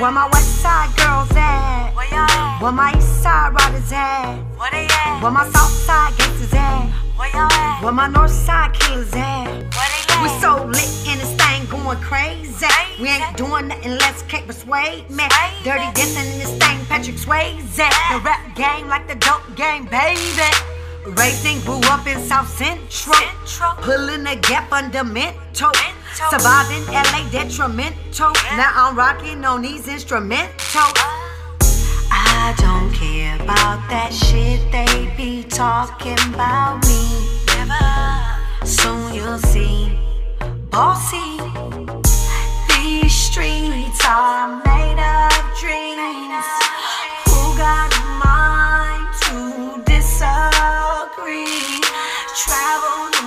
Where my west side girls at? Where y'all at? Where my east side riders at? Where they at? Where my south side gangsters at? Where y'all at? Where my north side killers at? Where they at? We so lit and this thing going crazy. We ain't doing nothing less can't persuade me. Dirty dancing in this thing, Patrick Swayze. The rap game like the dope game, baby. Racing grew up in South Central. Central. Pulling the gap under Mento. Surviving LA detrimental. Now I'm rocking on these instrumentals. I don't care about that shit they be talking about me. Soon you'll see, bossy. These streets are made of dreams. Who got a mind to disagree? Travel.